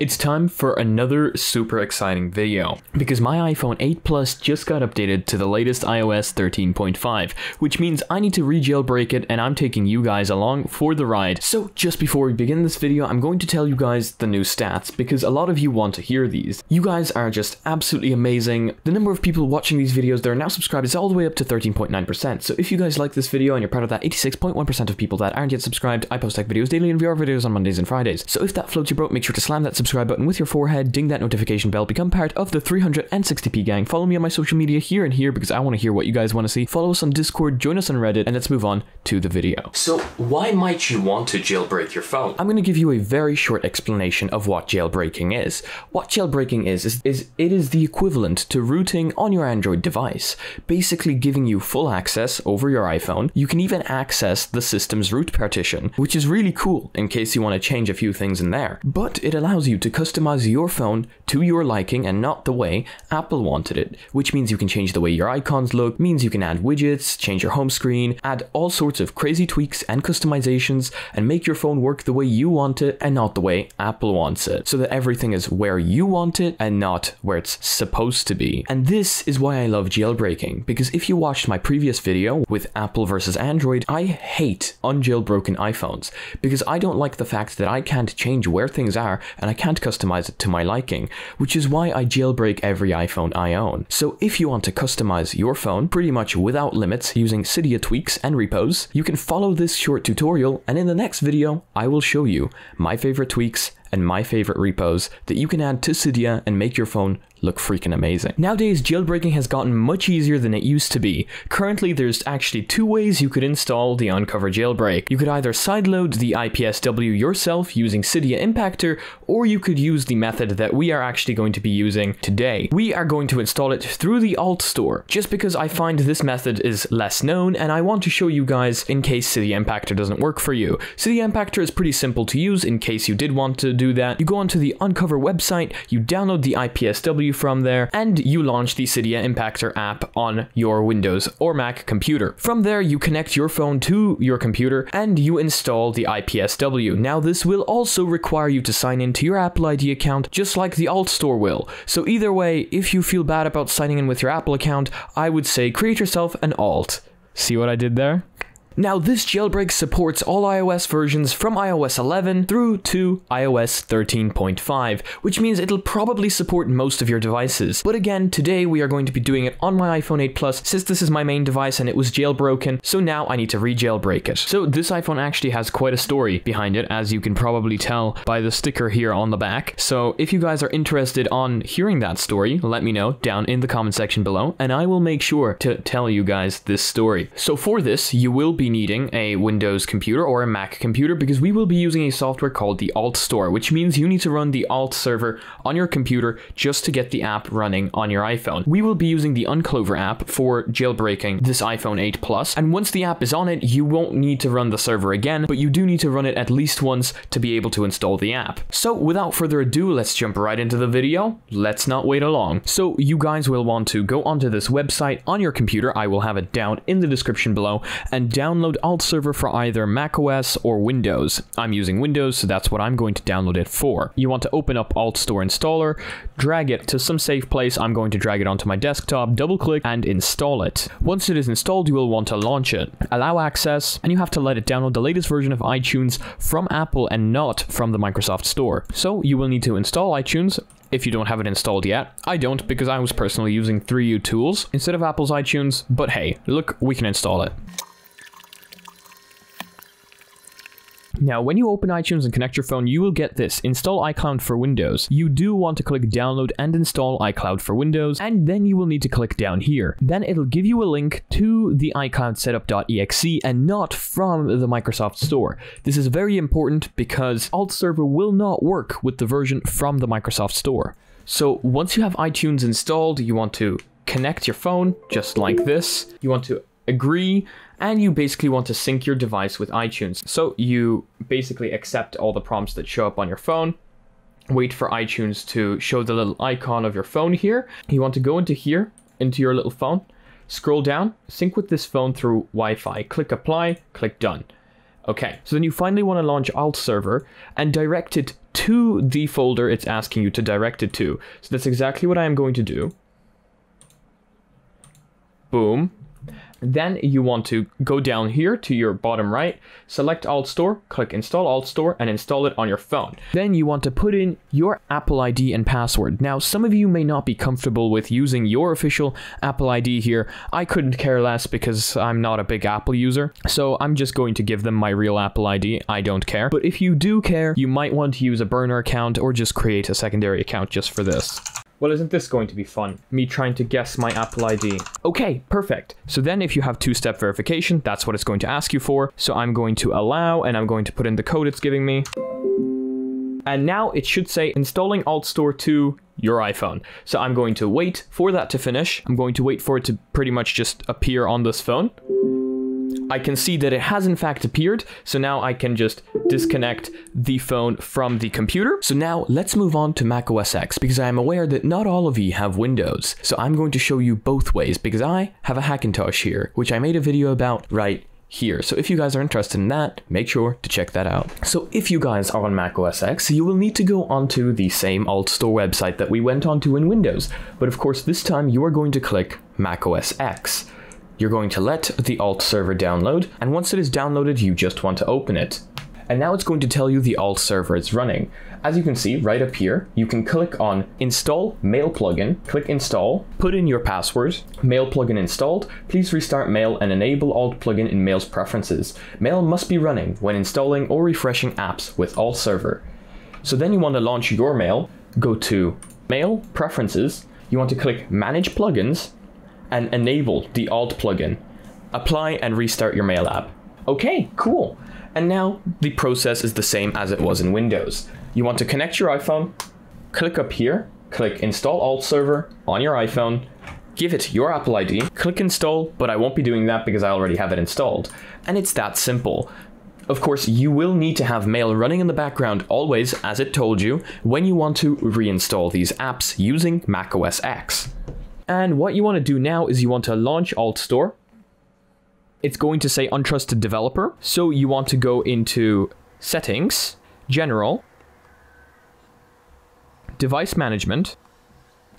It's time for another super exciting video because my iPhone 8 Plus just got updated to the latest iOS 13.5, which means I need to re-jailbreak it and I'm taking you guys along for the ride. So just before we begin this video, I'm going to tell you guys the new stats because a lot of you want to hear these. You guys are just absolutely amazing. The number of people watching these videos that are now subscribed is all the way up to 13.9%. So if you guys like this video and you're part of that 86.1% of people that aren't yet subscribed, I post tech videos daily and VR videos on Mondays and Fridays. So if that floats your boat, make sure to slam that subscribe button with your forehead, ding that notification bell, become part of the 360p gang. Follow me on my social media here and here because I want to hear what you guys want to see. Follow us on Discord, join us on Reddit, and let's move on to the video. So, why might you want to jailbreak your phone? I'm going to give you a very short explanation of what jailbreaking is. What jailbreaking is, is, is it is the equivalent to rooting on your Android device, basically giving you full access over your iPhone. You can even access the system's root partition, which is really cool in case you want to change a few things in there. But it allows you to customize your phone to your liking and not the way Apple wanted it, which means you can change the way your icons look, means you can add widgets, change your home screen, add all sorts of crazy tweaks and customizations, and make your phone work the way you want it and not the way Apple wants it, so that everything is where you want it and not where it's supposed to be. And this is why I love jailbreaking, because if you watched my previous video with Apple versus Android, I hate unjailbroken iPhones, because I don't like the fact that I can't change where things are and I can't customize it to my liking, which is why I jailbreak every iPhone I own. So if you want to customize your phone pretty much without limits using Cydia tweaks and repos, you can follow this short tutorial and in the next video I will show you my favorite tweaks and my favorite repos that you can add to Cydia and make your phone look freaking amazing. Nowadays, jailbreaking has gotten much easier than it used to be. Currently, there's actually two ways you could install the Uncover jailbreak. You could either sideload the IPSW yourself using Cydia Impactor, or you could use the method that we are actually going to be using today. We are going to install it through the Alt Store, just because I find this method is less known, and I want to show you guys in case Cydia Impactor doesn't work for you. Cydia Impactor is pretty simple to use in case you did want to do that. You go onto the Uncover website, you download the IPSW from there, and you launch the Cydia Impactor app on your Windows or Mac computer. From there, you connect your phone to your computer and you install the IPSW. Now, this will also require you to sign into your Apple ID account, just like the Alt Store will. So either way, if you feel bad about signing in with your Apple account, I would say create yourself an alt. See what I did there? Now, this jailbreak supports all iOS versions from iOS 11 through to iOS 13.5, which means it'll probably support most of your devices. But again, today we are going to be doing it on my iPhone 8 Plus since this is my main device and it was jailbroken, so now I need to re-jailbreak it. So this iPhone actually has quite a story behind it, as you can probably tell by the sticker here on the back. So if you guys are interested on hearing that story, let me know down in the comment section below, and I will make sure to tell you guys this story. So for this, you will be needing a Windows computer or a Mac computer because we will be using a software called the Alt Store, which means you need to run the Alt server on your computer just to get the app running on your iPhone. We will be using the Uncover app for jailbreaking this iPhone 8 Plus, and once the app is on it, you won't need to run the server again, but you do need to run it at least once to be able to install the app. So without further ado, let's jump right into the video. Let's not wait along. So you guys will want to go onto this website on your computer. I will have it down in the description below and download Alt Server for either macOS or Windows. I'm using Windows, so that's what I'm going to download it for. You want to open up Alt Store Installer, drag it to some safe place. I'm going to drag it onto my desktop, double click, and install it. Once it is installed, you will want to launch it. Allow access, and you have to let it download the latest version of iTunes from Apple and not from the Microsoft Store. So you will need to install iTunes, if you don't have it installed yet. I don't because I was personally using 3U Tools instead of Apple's iTunes, but hey, look, we can install it. Now, when you open iTunes and connect your phone, you will get this, install iCloud for Windows. You do want to click download and install iCloud for Windows, and then you will need to click down here. Then it'll give you a link to the iCloud setup.exe and not from the Microsoft Store. This is very important because Alt Server will not work with the version from the Microsoft Store. So once you have iTunes installed, you want to connect your phone just like this. You want to agree and you basically want to sync your device with iTunes. So you basically accept all the prompts that show up on your phone, wait for iTunes to show the little icon of your phone here. You want to go into here, into your little phone, scroll down, sync with this phone through Wi-Fi, click apply, click done. Okay, so then you finally want to launch alt server and direct it to the folder it's asking you to direct it to. So that's exactly what I am going to do. Boom. Then you want to go down here to your bottom right, select Alt Store, click Install Alt Store, and install it on your phone. Then you want to put in your Apple ID and password. Now, some of you may not be comfortable with using your official Apple ID here. I couldn't care less because I'm not a big Apple user, so I'm just going to give them my real Apple ID. I don't care. But if you do care, you might want to use a burner account or just create a secondary account just for this. Well, isn't this going to be fun? Me trying to guess my Apple ID. Okay, perfect. So then if you have two-step verification, that's what it's going to ask you for. So I'm going to allow, and I'm going to put in the code it's giving me. And now it should say installing Alt Store to your iPhone. So I'm going to wait for that to finish. I'm going to wait for it to pretty much just appear on this phone. I can see that it has in fact appeared, so now I can just disconnect the phone from the computer. So now let's move on to Mac OS X because I am aware that not all of you have Windows. So I'm going to show you both ways because I have a Hackintosh here, which I made a video about right here. So if you guys are interested in that, make sure to check that out. So if you guys are on Mac OS X, you will need to go onto the same alt store website that we went onto in Windows. But of course, this time you are going to click Mac OS X. You're going to let the alt server download, and once it is downloaded, you just want to open it. And now it's going to tell you the alt server is running. As you can see right up here, you can click on install mail plugin, click install, put in your password, mail plugin installed, please restart mail and enable alt plugin in mail's preferences. Mail must be running when installing or refreshing apps with alt server. So then you want to launch your mail, go to mail preferences, you want to click manage plugins, and enable the alt plugin. Apply and restart your mail app. Okay, cool. And now the process is the same as it was in Windows. You want to connect your iPhone, click up here, click install alt server on your iPhone, give it your Apple ID, click install, but I won't be doing that because I already have it installed. And it's that simple. Of course, you will need to have Mail running in the background always, as it told you, when you want to reinstall these apps using macOS X. And what you want to do now is you want to launch Alt Store. It's going to say untrusted developer. So you want to go into settings, general, device management,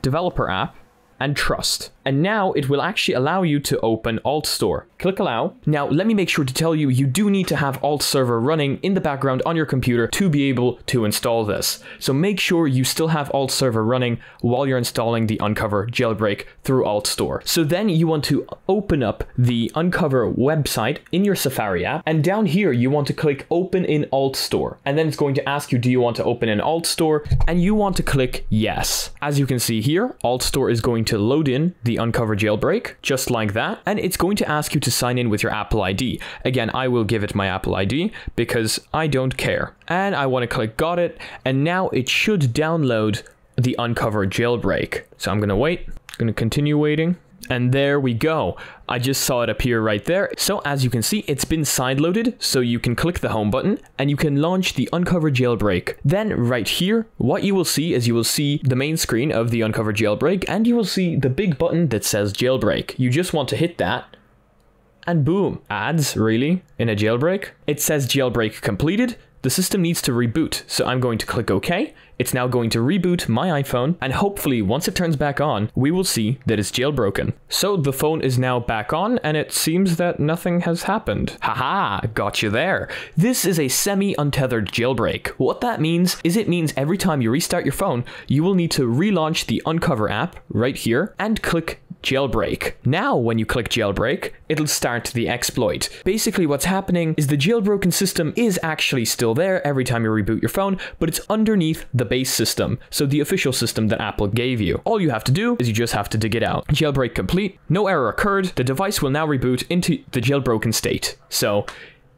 developer app, and trust. And now it will actually allow you to open Alt Store. Click allow. Now let me make sure to tell you, you do need to have Alt Server running in the background on your computer to be able to install this. So make sure you still have Alt Server running while you're installing the Uncover jailbreak through Alt Store. So then you want to open up the Uncover website in your Safari app. And down here, you want to click open in Alt Store. And then it's going to ask you, do you want to open in Alt Store? And you want to click yes. As you can see here, Alt Store is going to load in the Uncover jailbreak, just like that, and it's going to ask you to sign in with your Apple ID. Again, I will give it my Apple ID because I don't care. And I want to click got it, and now it should download the Uncover jailbreak. So I'm going to wait, going to continue waiting. And there we go. I just saw it appear right there. So as you can see, it's been sideloaded, so you can click the home button and you can launch the Uncover jailbreak. Then right here, what you will see is you will see the main screen of the Uncover jailbreak and you will see the big button that says jailbreak. You just want to hit that and boom, ads, really? In a jailbreak? It says jailbreak completed, the system needs to reboot, so I'm going to click OK. It's now going to reboot my iPhone, and hopefully once it turns back on, we will see that it's jailbroken. So the phone is now back on, and it seems that nothing has happened. Haha, got you there. This is a semi-untethered jailbreak. What that means is it means every time you restart your phone, you will need to relaunch the Uncover app right here and click jailbreak. Now, when you click jailbreak, it'll start the exploit. Basically, what's happening is the jailbroken system is actually still there every time you reboot your phone, but it's underneath the base system, so the official system that Apple gave you. All you have to do is you just have to dig it out. Jailbreak complete, no error occurred, the device will now reboot into the jailbroken state. So,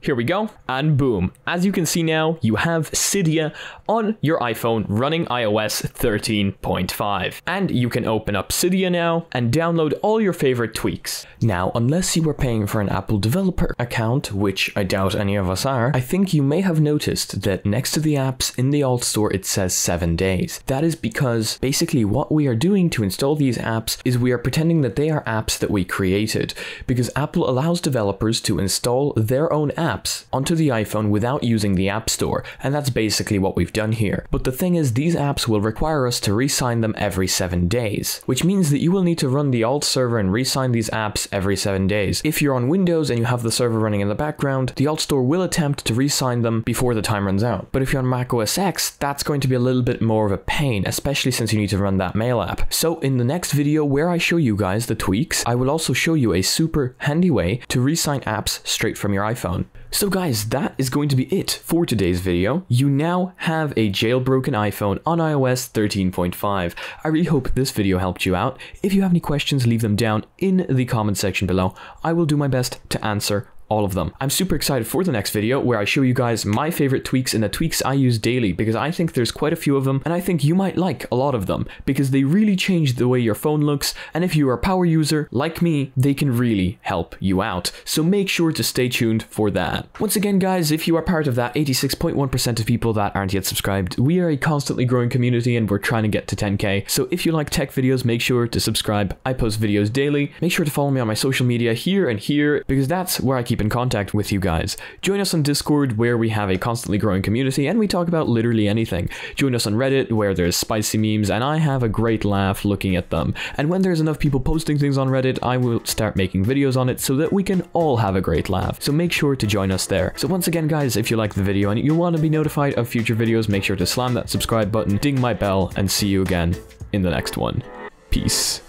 here we go, and boom. As you can see now, you have Cydia on your iPhone running iOS 13.5. And you can open up Cydia now and download all your favorite tweaks. Now, unless you were paying for an Apple developer account, which I doubt any of us are, I think you may have noticed that next to the apps in the Alt Store it says 7 days. That is because basically what we are doing to install these apps is we are pretending that they are apps that we created, because Apple allows developers to install their own apps apps onto the iPhone without using the App Store, and that's basically what we've done here. But the thing is, these apps will require us to re-sign them every 7 days, which means that you will need to run the alt server and re-sign these apps every 7 days. If you're on Windows and you have the server running in the background, the alt store will attempt to re-sign them before the time runs out. But if you're on Mac OS X, that's going to be a little bit more of a pain, especially since you need to run that mail app. So in the next video where I show you guys the tweaks, I will also show you a super handy way to re-sign apps straight from your iPhone. So guys, that is going to be it for today's video. You now have a jailbroken iPhone on iOS 13.5. I really hope this video helped you out. If you have any questions, leave them down in the comment section below. I will do my best to answer all of them. I'm super excited for the next video where I show you guys my favorite tweaks and the tweaks I use daily because I think there's quite a few of them and I think you might like a lot of them because they really change the way your phone looks and if you are a power user like me, they can really help you out. So make sure to stay tuned for that. Once again guys, if you are part of that 86.1% of people that aren't yet subscribed, we are a constantly growing community and we're trying to get to 10k. So if you like tech videos, make sure to subscribe. I post videos daily. Make sure to follow me on my social media here and here because that's where I keep in contact with you guys. Join us on Discord where we have a constantly growing community and we talk about literally anything. Join us on Reddit where there's spicy memes and I have a great laugh looking at them. And when there's enough people posting things on Reddit, I will start making videos on it so that we can all have a great laugh. So make sure to join us there. So once again guys, if you like the video and you want to be notified of future videos, make sure to slam that subscribe button, ding my bell, and see you again in the next one. Peace.